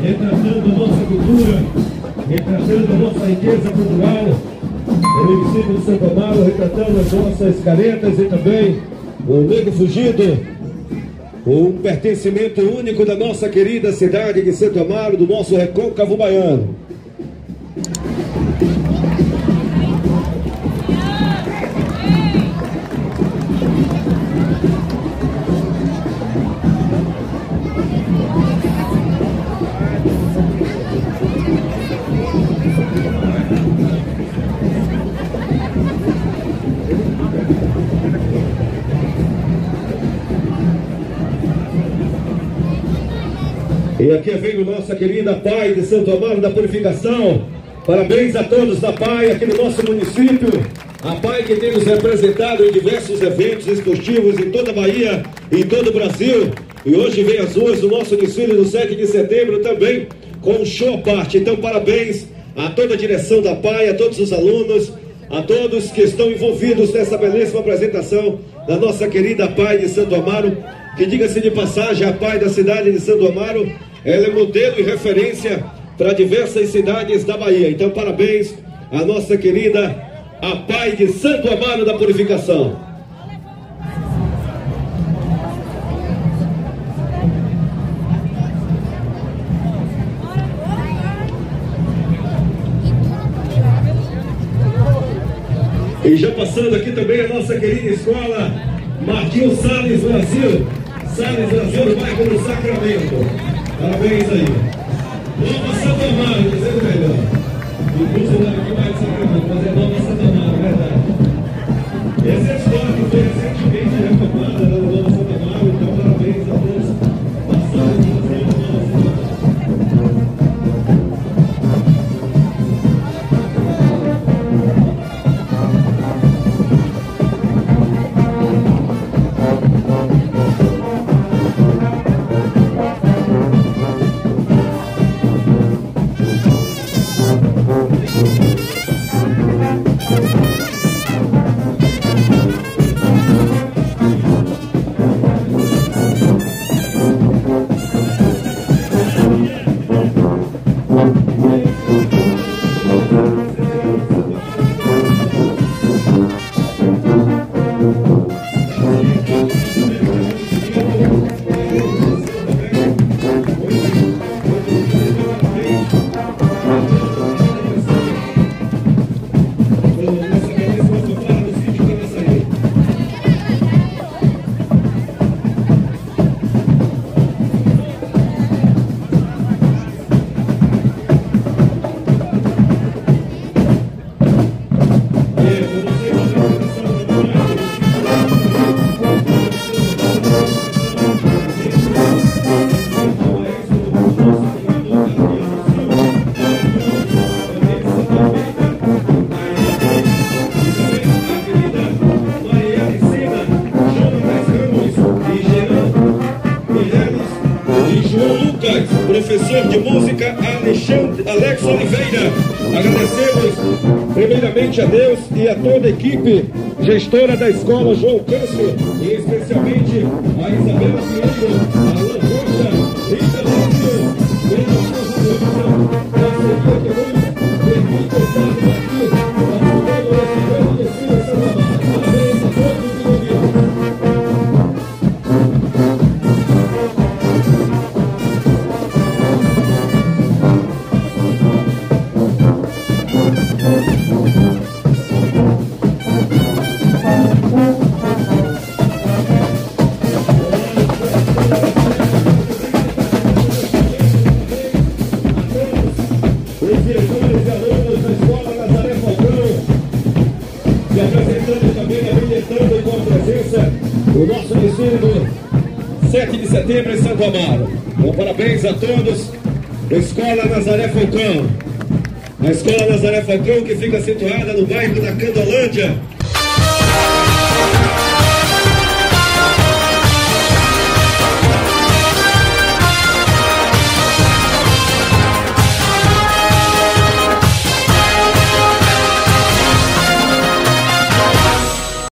retratando a nossa cultura, retratando a nossa riqueza cultural, o município de Santo Amaro, retratando as nossas caretas e também o Nego Fugido, um pertencimento único da nossa querida cidade de Santo Amaro, do nosso recôncavo baiano. E aqui vem nossa querida Pai de Santo Amaro da Purificação. Parabéns a todos da Pai aqui no nosso município. A Pai que tem nos representado em diversos eventos esportivos em toda a Bahia, em todo o Brasil. E hoje vem às ruas do nosso município no 7 de setembro também com um show parte. Então, parabéns a toda a direção da Pai, a todos os alunos, a todos que estão envolvidos nessa belíssima apresentação da nossa querida Pai de Santo Amaro, que diga-se de passagem, a Pai da cidade de Santo Amaro ela é modelo e referência para diversas cidades da Bahia. Então, parabéns à nossa querida a Pai de Santo Amaro da Purificação. E já passando aqui também a nossa querida escola Marquinhos Salles Brasil. Salles Brasil no bairro do Sacramento. Parabéns aí. Nova Santa Amaro, dizendo melhor. Inclusive, aqui mais de Sacramento, mas é Nova música Alexandre, Alex Oliveira. Agradecemos primeiramente a Deus e a toda a equipe gestora da escola João Câncer e especialmente a Isabela Pinheiro, diretores e alunos da Escola Nazaré Falcão, se apresentando também, habilitando com a presença o nosso desfile 7 de setembro em Santo Amaro. Parabéns a todos da Escola Nazaré Falcão. A Escola Nazaré Falcão, que fica situada no bairro da Candolândia,